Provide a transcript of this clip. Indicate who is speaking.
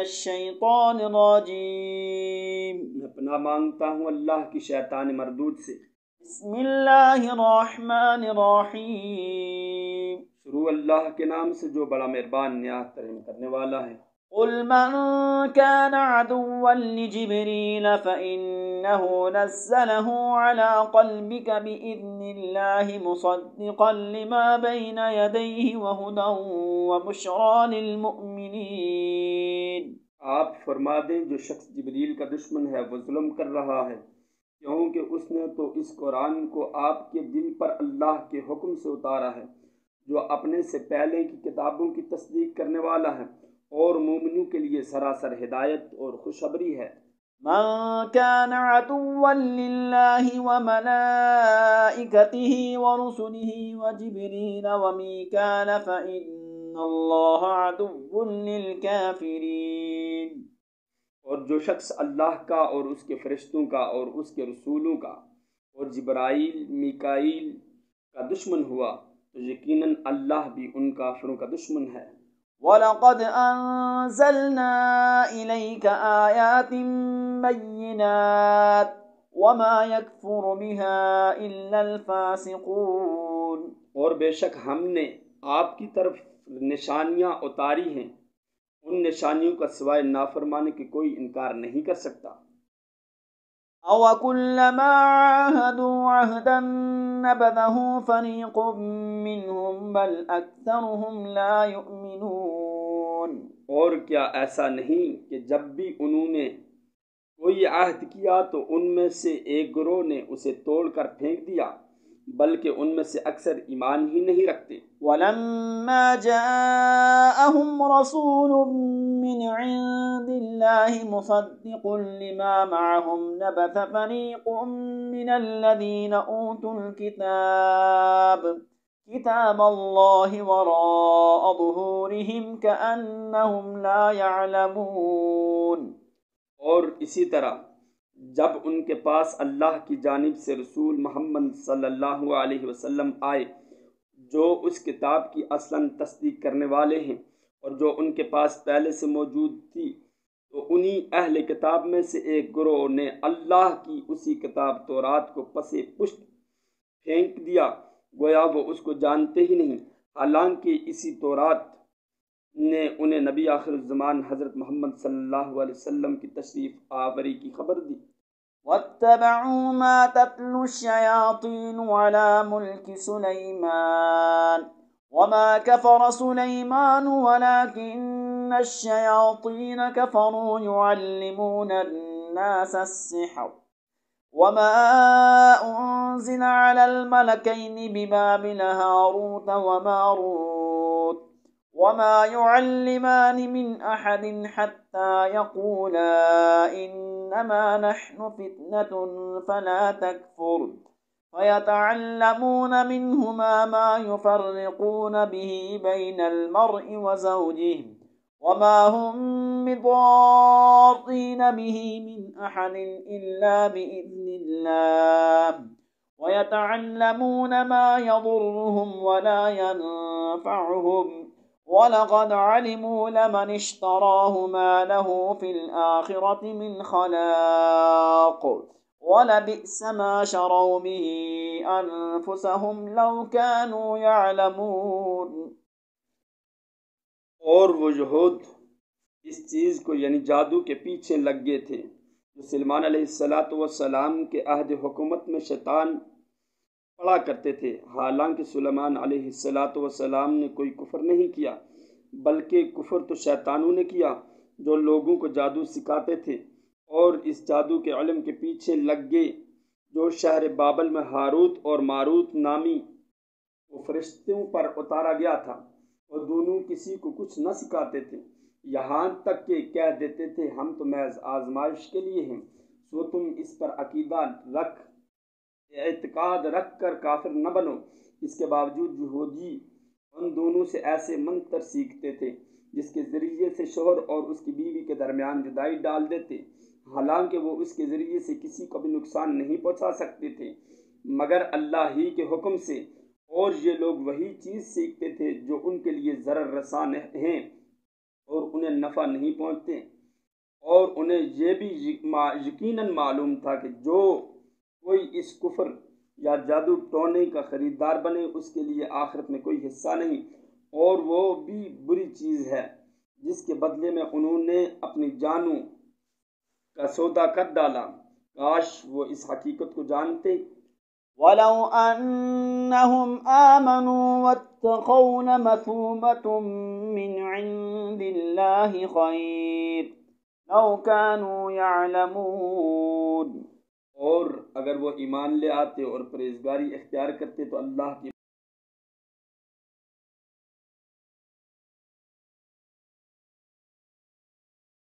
Speaker 1: الشيطان الرجيم
Speaker 2: میں پناہ مانگتا ہوں اللہ کی شیطان مردود سے۔
Speaker 1: بسم الله الرحمن الرحيم
Speaker 2: شروع اللہ کے نام سے جو بڑا مہربان نہایت رحم کرنے والا ہے۔
Speaker 1: قل من كان عدوا لجبريل فإنه نزله على قلبك بإذن الله مصدقا لما بين يديه وهدى وبشرى للمؤمنين
Speaker 2: آپ فرما دیں جو شخص جبریل کا دشمن ہے، وہ ظلم کر رہا ہے۔ کیونکہ اس نے تو اس قرآن کو آپ کے دل پر اللہ کے حکم سے اتارا ہے، جو اپنے سے پہلے کی کتابوں کی تصدیق کرنے والا ہے۔ اور مومنوں کے لیے سراسر ہدایت اور خوشخبری ہے۔
Speaker 1: من كان عدوا لله وملائكته ورسله وجبريل وميكال فإن الله عدو للكافرين۔
Speaker 2: اور جو شخص اللہ کا اور اس کے فرشتوں کا اور اس کے رسولوں کا اور جبرائیل میکائیل کا دشمن ہوا تو یقیناً اللہ بھی ان کافروں کا دشمن ہے۔
Speaker 1: وَلَقَدْ أَنزَلْنَا إِلَيْكَ آيَاتٍ بَيِّنَاتٍ وَمَا يَكْفُرُ بِهَا إِلَّا الْفَاسِقُونَ۔
Speaker 2: اور بے شک ہم نے آپ کی طرف نشانیاں اتاری ہیں ان نشانیوں کا سوائے نافرمانے کے کوئی انکار نہیں کر سکتا۔
Speaker 1: أَوَكُلَّمَا عَاهَدُوا عَهْدًا نَبَذَهُ فَرِيقٌ مِّنْهُمْ بَلْ أَكْثَرُهُمْ لَا يُؤْمِنُونَ۔
Speaker 2: اور کیا ایسا نہیں کہ جب بھی انہوں نے کوئی عہد کیا تو ان میں سے ایک گروہ نے اسے توڑ کر پھینک دیا؟ بلکہ ان میں سے اکثر ایمان ہی نہیں رکھتے۔
Speaker 1: ولما جاءهم رسول من عند الله مصدق لما معهم نبث فريق من الذين أوتوا الكتاب كتاب الله وراء ظهورهم كأنهم لا يعلمون۔
Speaker 2: اور اسی طرح جب ان کے پاس اللہ کی جانب سے رسول محمد صلی اللہ علیہ وسلم آئے، جو اس کتاب کی اصلاً تصدیق کرنے والے ہیں اور جو ان کے پاس پہلے سے موجود تھی، تو انہی اہل کتاب میں سے ایک گروہ نے اللہ کی اسی کتاب تورات کو پس پشت پھینک دیا۔ گویا وہ اس کو جانتے ہی نہیں، حالانکہ اسی تورات نے انہیں نبی آخر الزمان حضرت محمد صلی اللہ علیہ وسلم کی تشریف آوری کی خبر دی۔
Speaker 1: واتبعوا ما تتلو الشياطين على ملك سليمان وما كفر سليمان ولكن الشياطين كفروا يعلمون الناس السحر وما أنزل على الملكين ببابل هاروت وماروت وما يعلمان من أحد حتى يقولا إنما نحن فتنة فلا تكفر فيتعلمون منهما ما يفرقون به بين المرء وزوجه وما هم بضارين به من أحد إلا بإذن الله ويتعلمون ما يضرهم ولا ينفعهم وَلَقَدْ عَلِمُوا لَمَنِ اشْتَرَاهُ مَا لَهُ فِي الْآخِرَةِ مِنْ خَلَاقٍ وَلَبِئْسَ مَا شَرَوْا بِهِ أَنفُسَهُمْ لَوْ كَانُوا يَعْلَمُونَ۔
Speaker 2: اور وہ یہود اس چیز کو یعنی جادو کے پیچھے لگ گئے تھے جو سلمان علیہ السلاۃ والسلام کے عہد حکومت میں شیطان پڑھا کرتے تھے۔ حالانکہ سلیمان علیہ السلاۃ وسلام نے کوئی کفر نہیں کیا، بلکہ کفر تو شیطانوں نے کیا جو لوگوں کو جادو سکھاتے تھے۔ اور اس جادو کے علم کے پیچھے لگ گئے جو شہر بابل میں ہاروت اور ماروت نامی وہ فرشتوں پر اتارا گیا تھا۔ اور دونوں کسی کو کچھ نہ سکھاتے تھے۔ یہاں تک کہ کہہ دیتے تھے، ہم تو محض آزمائش کے لیے ہیں۔ سو تم اس پر عقیدہ رکھ۔ اعتقاد رکھ کر کافر نہ بنو۔ اس کے باوجود یہودی ان دونوں سے ایسے منتر سیکھتے تھے، جس کے ذریعے سے شوہر اور اس کی بیوی کے درمیان جدائی ڈال دیتے۔ حالانکہ وہ اس کے ذریعے سے کسی کو بھی نقصان نہیں پہنچا سکتے تھے۔ مگر اللہ ہی کے حکم سے اور یہ لوگ وہی چیز سیکھتے تھے جو ان کے لیے ضرر رسان ہیں اور انہیں نفع نہیں پہنچتے۔ اور انہیں یہ بھی یقیناً معلوم تھا کہ جو کوئی اس کفر یا جادو ٹونے کا خریدار بنے، اس کے لیے آخرت میں کوئی حصہ نہیں۔ اور وہ بھی بری چیز ہے، جس کے بدلے میں انہوں نے اپنی جانوں کا سودا کر ڈالا۔ کاش وہ اس حقیقت کو جانتے۔
Speaker 1: ولو أنهم آمنوا واتقون مثوبة من عند الله خير۔ لو كانوا يعلمون۔
Speaker 2: اگر وہ ایمان لے آتے اور پرہیزگاری اختیار کرتے تو اللہ کی